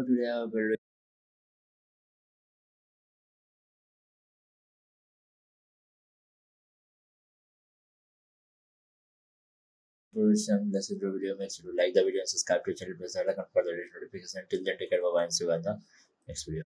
how today I have for some lesson video. Make sure to like the video and subscribe to the channel. Press the icon for the latest notification. Until then, take care. Bye bye and see you in the next video.